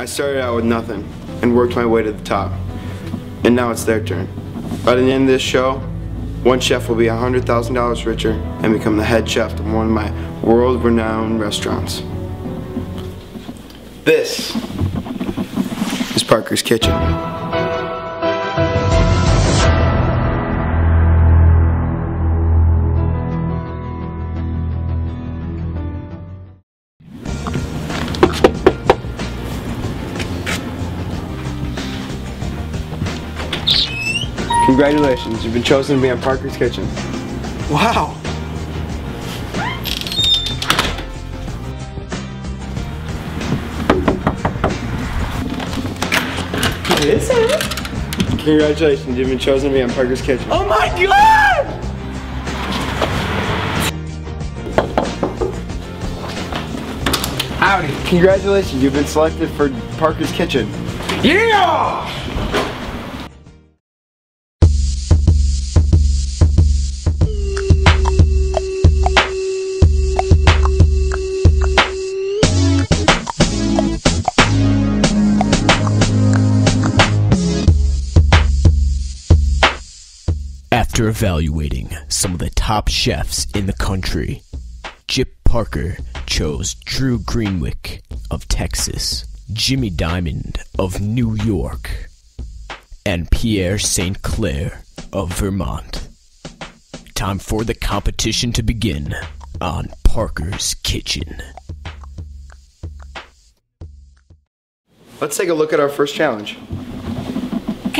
I started out with nothing and worked my way to the top. And now it's their turn. By the end of this show, one chef will be $100,000 richer and become the head chef of one of my world-renowned restaurants. This is Parker's Kitchen. Congratulations, you've been chosen to be on Parker's Kitchen. Wow. Is it? Congratulations, you've been chosen to be on Parker's Kitchen. Oh my god! Howdy. Congratulations, you've been selected for Parker's Kitchen. Yeah! After evaluating some of the top chefs in the country, Jip Parker chose Drew Greenwick of Texas, Jimmy Diamond of New York, and Pierre St. Clair of Vermont. Time for the competition to begin on Parker's Kitchen. Let's take a look at our first challenge.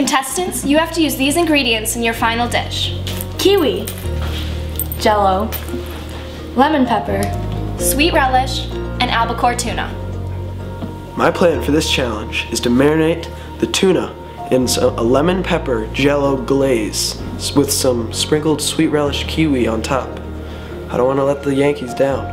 Contestants, you have to use these ingredients in your final dish. Kiwi, Jello, lemon pepper, Sweet relish and albacore tuna. My plan for this challenge is to marinate the tuna in a lemon pepper jello glaze with some sprinkled sweet relish kiwi on top. I don't want to let the Yankees down.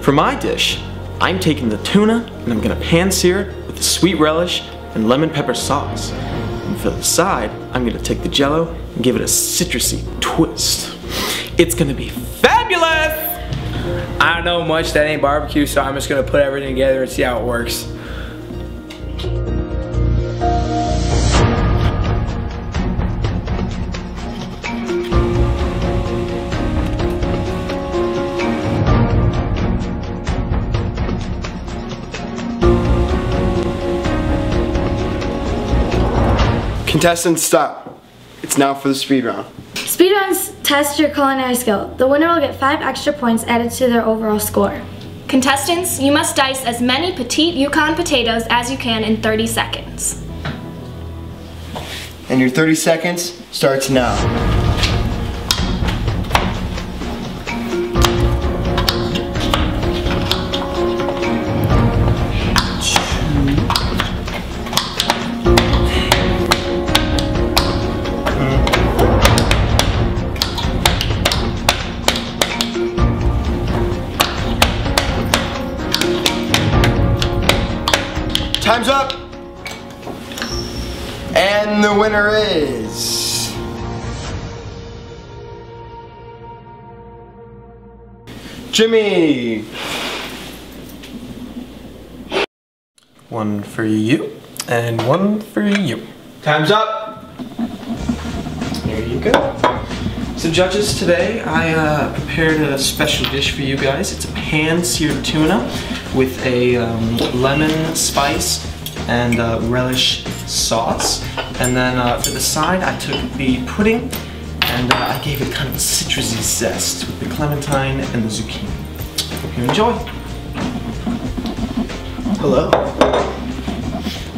For my dish, I'm taking the tuna and I'm gonna pan sear it with the sweet relish and lemon pepper sauce. And for the side, I'm gonna take the jello and give it a citrusy twist. It's gonna be fabulous! I don't know much that ain't barbecue, so I'm just gonna put everything together and see how it works. Contestants, stop. It's now for the speed round. Speedruns test your culinary skill. The winner will get five extra points added to their overall score. Contestants, you must dice as many petite Yukon potatoes as you can in 30 seconds. And your 30 seconds starts now. Time's up! And the winner is. Jimmy! One for you and one for you. Time's up! There you go. So judges, today I uh, prepared a special dish for you guys. It's a pan-seared tuna with a um, lemon spice and uh, relish sauce. And then uh, for the side, I took the pudding and uh, I gave it kind of a citrusy zest with the clementine and the zucchini. Hope you enjoy. Hello.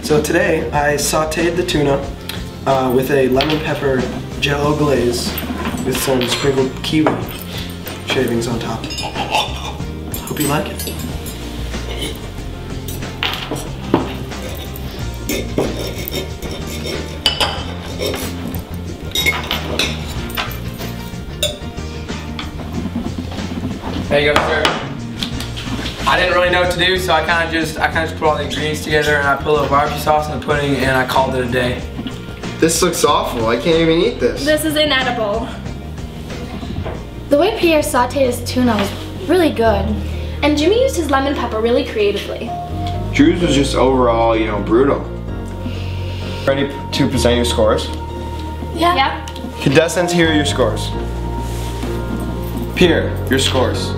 So today I sauteed the tuna uh, with a lemon pepper jello glaze with some sprinkled kiwi shavings on top. Hope you like it. There you go, sir. I didn't really know what to do, so I kind of just I kind of just put all the ingredients together and I put a little barbecue sauce in the pudding and I called it a day. This looks awful. I can't even eat this. This is inedible. The way Pierre sauteed his tuna was really good. And Jimmy used his lemon pepper really creatively. Drew's was just overall, you know, brutal. Ready to present your scores? Yeah. Yep. Contestants, here are your scores. Pierre, your scores.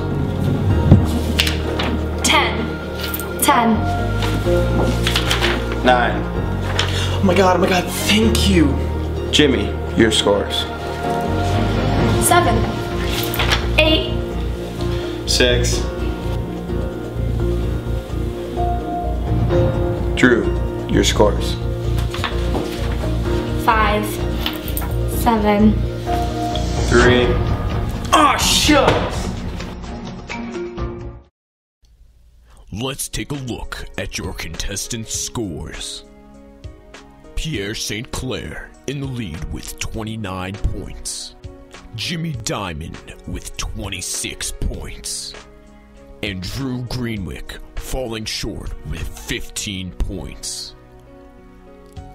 10. 10. Nine. Oh my god, oh my god, thank you. Jimmy, your scores. 7. 8. Six. Drew, your scores. 5. 7. Oh, shucks. Let's take a look at your contestants' scores. Pierre St. Clair in the lead with 29 points. Jimmy Diamond with 26 points. And Drew Greenwick falling short with 15 points.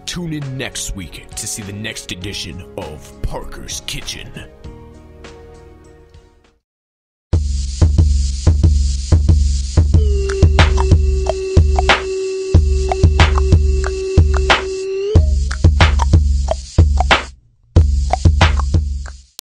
Tune in next week to see the next edition of Parker's Kitchen.